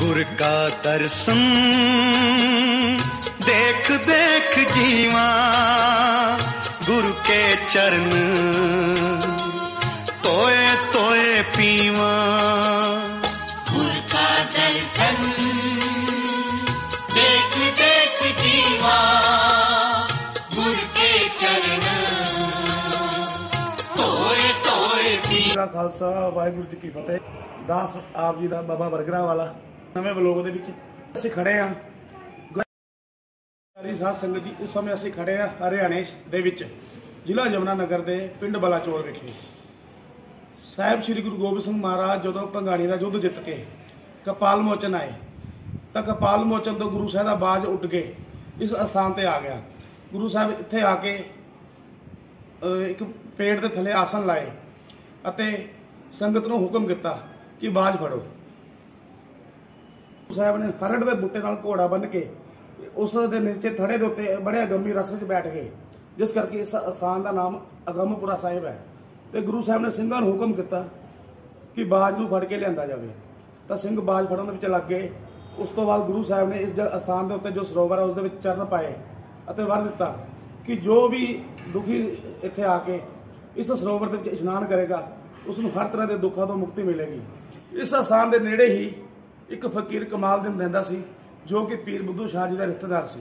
गुर का दर्शन देख देख जीवा गुरु के चरण तोए तोए पीवा गुर का दर्शन देख देख जीवा गुर के चरण तोए तोए पी ਦਾ ਖਾਲਸਾ ਵਾਹਿਗੁਰੂ ਜੀ ਕੀ ਫਤਿਹ ਦਾਸ ਆਪ ਜੀ ਦਾ ਬਾਬਾ ਬਰਗਰਾ ਵਾਲਾ ਨਵੇਂ ਬਲੋਗ ਦੇ ਵਿੱਚ ਅਸੀਂ ਖੜੇ ਆ ਸਾਰੀ ਸਾਧ ਸੰਗਤ ਜੀ, ਇਸ ਸਮੇਂ ਅਸੀਂ ਖੜੇ ਆ ਹਰਿਆਣੇ ਦੇ ਵਿੱਚ, ਜ਼ਿਲ੍ਹਾ ਯਮੁਨਾ ਨਗਰ ਦੇ ਪਿੰਡ ਬਲਾਚੌਰ ਵਿਖੇ। ਸਾਹਿਬ ਸ੍ਰੀ ਗੁਰੂ ਗੋਬਿੰਦ ਸਿੰਘ ਮਹਾਰਾਜ ਜਦੋਂ ਭੰਗਾਣੀ ਦਾ ਯੁੱਧ ਜਿੱਤ ਕੇ ਕਪਾਲ ਮੋਚਨ ਆਏ, ਤਾਂ ਕਪਾਲ ਮੋਚਨ ਤੋਂ ਗੁਰੂ ਸਾਹਿਬ ਦਾ ਬਾਜ ਉੱਡ ਕੇ ਇਸ ਅਸਥਾਨ ਤੇ ਆ ਗਿਆ। ਗੁਰੂ ਸਾਹਿਬ ਇੱਥੇ ਆ ਕੇ ਇੱਕ ਪੇੜ ਦੇ ਥੱਲੇ ਆਸਨ ਲਾਏ ਅਤੇ ਸੰਗਤ ਨੂੰ ਹੁਕਮ ਕੀਤਾ ਕਿ ਬਾਜ ਫੜੋ। ਗੁਰੂ ਸਾਹਿਬ ਨੇ ਹਰੜ ਦੇ ਬੂਟੇ ਨਾਲ ਘੋੜਾ ਬੰਨ ਕੇ ਉਸ ਦੇ ਨੀਚੇ ਥੜੇ ਦੇ ਉੱਤੇ ਬੜੇ ਗੰਭੀਰ ਰਸ ਵਿੱਚ ਬੈਠ ਗਏ। ਜਿਸ ਕਰਕੇ ਇਸ ਅਸਥਾਨ ਦਾ ਨਾਮ ਅਗੰਮਪੁਰਾ ਸਾਹਿਬ ਹੈ। ਤੇ ਗੁਰੂ ਸਾਹਿਬ ਨੇ ਸਿੰਘਾਂ ਨੂੰ ਹੁਕਮ ਕੀਤਾ ਕਿ ਬਾਜ ਨੂੰ ਫੜ ਕੇ ਲਿਆਂਦਾ ਜਾਵੇ। ਤਾਂ ਸਿੰਘ ਬਾਜ ਫੜਨ ਦੇ ਵਿੱਚ ਲੱਗ ਗਏ। ਉਸ ਤੋਂ ਬਾਅਦ ਗੁਰੂ ਸਾਹਿਬ ਨੇ ਇਸ ਜ- ਅਸਥਾਨ ਦੇ ਉੱਤੇ ਜੋ ਸਰੋਵਰ ਹੈ, ਉਸ ਦੇ ਵਿੱਚ ਚਰਨ ਪਾਏ ਅਤੇ ਵਰ ਦਿੱਤਾ ਕਿ ਜੋ ਵੀ ਦੁਖੀ ਇੱਥੇ ਆ ਕੇ ਇਸ ਸਰੋਵਰ ਦੇ ਵਿੱਚ ਇਸ਼ਨਾਨ ਕਰੇਗਾ, ਉਸ ਨੂੰ ਹਰ ਤਰ੍ਹਾਂ ਦੇ ਦੁੱਖਾਂ ਤੋਂ ਮੁਕਤੀ ਮਿਲੇਗੀ। ਇਸ ਅਸਥਾਨ ਦੇ ਨੇੜੇ ਹੀ ਇੱਕ ਫਕੀਰ ਕਮਾਲ ਦਿਨ ਰਹਿੰਦਾ ਸੀ, ਜੋ ਕਿ ਪੀਰ ਬੁੱਧੂ ਸ਼ਾਹ ਜੀ ਦਾ ਰਿਸ਼ਤੇਦਾਰ ਸੀ।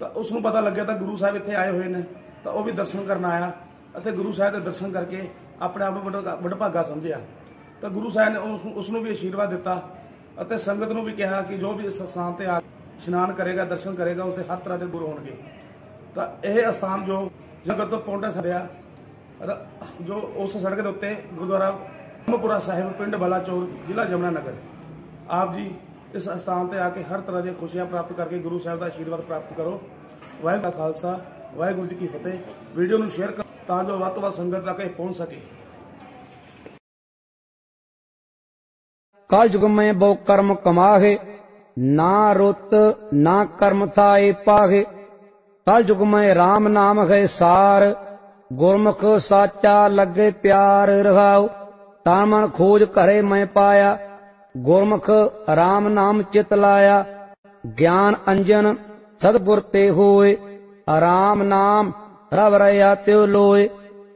ਤਾਂ ਉਸ ਨੂੰ ਪਤਾ ਲੱਗਿਆ ਤਾਂ ਗੁਰੂ ਸਾਹਿਬ ਇੱਥੇ ਆਏ ਹੋਏ ਨੇ, ਤਾਂ ਉਹ ਵੀ ਦਰਸ਼ਨ ਕਰਨ ਆਇਆ ਅਤੇ ਗੁਰੂ ਸਾਹਿਬ ਦੇ ਦਰਸ਼ਨ ਕਰਕੇ ਆਪਣੇ ਆਪ ਨੂੰ ਵਡ- ਵਡਭਾਗਾ ਸਮਝਿਆ। ਤਾਂ ਗੁਰੂ ਸਾਹਿਬ ਨੇ ਉਸ ਨੂੰ- ਵੀ ਆਸ਼ੀਰਵਾਦ ਦਿੱਤਾ ਅਤੇ ਸੰਗਤ ਨੂੰ ਵੀ ਕਿਹਾ ਕਿ ਜੋ ਵੀ ਇਸ ਸਥਾਨ ਤੇ ਆ ਇਸ਼ਨਾਨ ਕਰੇਗਾ, ਦਰਸ਼ਨ ਕਰੇਗਾ, ਉਸ ਦੇ ਹਰ ਤਰ੍ਹਾਂ ਦੇ ਗੁਰ ਹੋਣਗੇ। ਤਾਂ ਇਹ ਅਸਥਾਨ ਜੋ ਜਗਤ ਤੋਂ ਪੌਂਡਾ ਸਦਿਆ ਜੋ ਉਸ ਸੜਕ ਦੇ ਉੱਤੇ ਗੁਰਦੁਆਰਾ ਬ੍ਰਹਮਪੁਰਾ ਸਾਹਿਬ, ਪਿੰਡ ਬਲਾਚੌਰ, ਜ਼ਿਲ੍ਹਾ ਜਮਨਾ ਨਗਰ। ਆਪ ਜੀ ਇਸ ਸਥਾਨ ਤੇ ਆ ਕੇ ਹਰ ਤਰ੍ਹਾਂ ਦੀਆਂ ਖੁਸ਼ੀਆਂ ਪ੍ਰਾਪਤ ਕਰਕੇ ਗੁਰੂ ਸਾਹਿਬ ਦਾ ਆਸ਼ੀਰਵਾਦ ਪ੍ਰਾਪਤ ਕਰੋ। ਵਾਹਿਗੁਰੂ ਦਾ ਖਾਲਸਾ, ਵਾਹਿਗੁਰੂ ਜੀ ਕੀ ਫਤਿਹ। ਵੀਡੀਓ ਨੂੰ ਸ਼ੇਅਰ ਕਰੋ ਤਾਂ ਜੋ ਵੱਧ ਤੋਂ ਵੱਧ ਸੰਗਤ ਤੱਕ ਇਹ ਪਹੁੰਚ ਸਕੇ। ਕਾਲ ਯੁਗ ਮੈਂ ਬਹੁ ਕਰਮ ਕਮਾਹੇ, ਨਾ ਰੁੱਤ, ਨਾ ਕਰਮ ਥਾਏ ਪਾਹੇ। ਕਾਲ ਯੁਗ ਮੈਂ RAM ਨਾਮ ਹੈ ਸਾਰ, ਗੁਰਮੁਖ ਸਾਚਾ ਲੱਗੇ ਪਿਆਰ ਰਹਾਉ। ਤਾਂ ਮਨ ਖੋਜ ਘਰੇ ਮੈਂ ਪਾਇਆ ਗੁਰਮੁਖ RAM ਨਾਮ ਚਿਤ ਲਾਇਆ, ਗਿਆਨ ਅੰਜਨ ਸਤਿਗੁਰ ਤੇ ਹੋਏ, ਆਰਾਮ ਨਾਮ ਰਵ ਰਿਆ ਤਿਉ ਲੋਏ।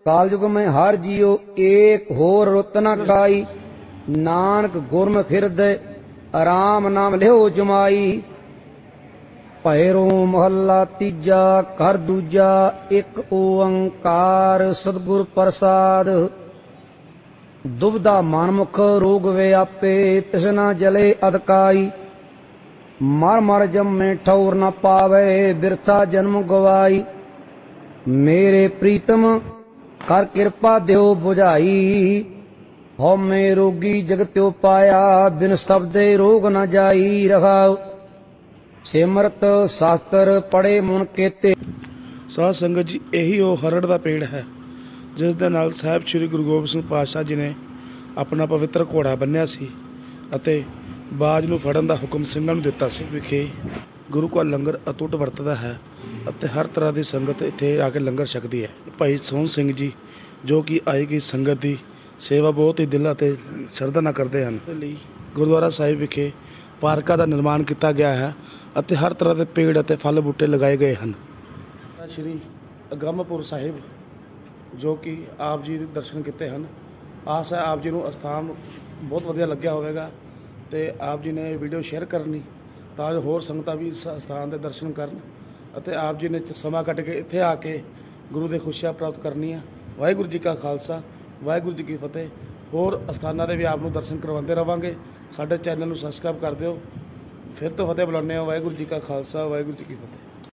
ਕਾਲ ਮੈਂ ਹਰ ਜੀਉ, ਏਕ ਹੋਰ ਰੁੱਤ ਨ ਕਾਈ। ਨਾਨਕ ਗੁਰਮੁਖ ਹਿਰਦੈ, ਆਰਾਮ ਨਾਮ ਲਿਓ ਜਮਾਈ। ਭੈਰੋ ਮਹੱਲਾ ਤੀਜਾ, ਘਰ ਦੂਜਾ, ਇੱਕ ਓੰਕਾਰ ਸਤਿਗੁਰ ਪ੍ਰਸਾਦ। ਦੁਬਦਾ ਮਨਮੁਖ ਰੋਗ ਵੇ ਵਿਆਪੇ ਤਿਸਨਾ ਜਲੇ ਅਦਕਾਈ। ਮਰ ਮਰ ਜੰਮੇ ਠੌਰ ਨਾ ਪਾਵੇ ਬਿਰਥਾ ਜਨਮ ਗਵਾਈ। ਮੇਰੇ ਪ੍ਰੀਤਮ, ਕਰ ਕਿਰਪਾ ਦਿਓ 부ਝਾਈ ਹਉਮੈ ਰੋਗੀ ਜਗਤਿਉ ਪਾਇਆ, ਬਿਨ ਸਬਦੇ ਰੋਗ ਨਾ ਜਾਈ ਰਹਾਉ। ਸਿਮਰਤ ਸ਼ਾਸਤਰ ਪੜੇ ਮਨ ਕੇਤੇ। ਸਾਧ ਸੰਗਤ ਜੀ, ਇਹੀ ਉਹ ਹਰੜ ਦਾ ਪੇੜ ਹੈ। ਜਿਸ ਦੇ ਨਾਲ ਸਾਹਿਬ ਸ੍ਰੀ ਗੁਰੂ ਗੋਬਿੰਦ ਸਿੰਘ ਪਾਤਸ਼ਾਹ ਜੀ ਨੇ ਆਪਣਾ ਪਵਿੱਤਰ ਘੋੜਾ ਬੰਨਿਆ ਸੀ ਅਤੇ ਬਾਜ ਨੂੰ ਫੜਨ ਦਾ ਹੁਕਮ ਸਿੰਘਾਂ ਨੂੰ ਦਿੱਤਾ ਸੀ। ਵਿਖੇ ਗੁਰੂ ਕਾ ਲੰਗਰ ਅਟੁੱਟ ਵਰਤਦਾ ਹੈ ਅਤੇ ਹਰ ਤਰ੍ਹਾਂ ਦੀ ਸੰਗਤ ਇੱਥੇ ਆ ਕੇ ਲੰਗਰ ਛਕਦੀ ਹੈ। ਭਾਈ ਸੋਹਣ ਸਿੰਘ ਜੀ, ਜੋ ਕਿ ਆਈ ਗਈ ਸੰਗਤ ਦੀ ਸੇਵਾ ਬਹੁਤ ਹੀ ਦਿਲ ਅਤੇ ਸ਼ਰਧਾ ਨਾਲ ਕਰਦੇ ਹਨ। ਲਈ ਗੁਰਦੁਆਰਾ ਸਾਹਿਬ ਵਿਖੇ ਪਾਰਕਾਂ ਦਾ ਨਿਰਮਾਣ ਕੀਤਾ ਗਿਆ ਹੈ ਅਤੇ ਹਰ ਤਰ੍ਹਾਂ ਦੇ ਪੇੜ ਅਤੇ ਫਲ ਬੂਟੇ ਲਗਾਏ ਗਏ ਹਨ। ਸ਼੍ਰੀ ਅਗੰਮਪੁਰ ਸਾਹਿਬ ਜੋ ਕਿ ਆਪ ਜੀ ਦੇ ਦਰਸ਼ਨ ਕੀਤੇ ਹਨ। ਆਸ ਹੈ ਆਪ ਜੀ ਨੂੰ ਅਸਥਾਨ ਬਹੁਤ ਵਧੀਆ ਲੱਗਿਆ ਹੋਵੇਗਾ ਤੇ ਆਪ ਜੀ ਨੇ ਵੀਡੀਓ ਸ਼ੇਅਰ ਕਰਨੀ ਤਾਂ ਜੋ ਹੋਰ ਸੰਗਤਾਂ ਵੀ ਇਸ ਅਸਥਾਨ ਦੇ ਦਰਸ਼ਨ ਕਰਨ ਅਤੇ ਆਪ ਜੀ ਨੇ ਸਮਾਂ ਕੱਢ ਕੇ ਇੱਥੇ ਆ ਕੇ ਗੁਰੂ ਦੇ ਖੁਸ਼ੀਆਂ ਪ੍ਰਾਪਤ ਕਰਨੀਆਂ। ਵਾਹਿਗੁਰੂ ਜੀ ਕਾ ਖਾਲਸਾ, ਵਾਹਿਗੁਰੂ ਜੀ ਕੀ ਫਤਿਹ। ਹੋਰ ਅਸਥਾਨਾਂ ਦੇ ਵੀ ਆਪ ਨੂੰ ਦਰਸ਼ਨ ਕਰਵਾਉਂਦੇ ਰਵਾਂਗੇ। ਸਾਡੇ ਚੈਨਲ ਨੂੰ ਸਬਸਕ੍ਰਾਈਬ ਕਰ ਦਿਓ। ਫਿਰ ਤੋਂ ਫਤਿਹ ਬੁਲਾਉਂਦੇ ਹਾਂ। ਵਾਹਿਗੁਰੂ ਜੀ ਕਾ ਖਾਲਸਾ, ਵਾਹਿਗੁਰੂ ਜੀ ਕੀ ਫਤਿਹ।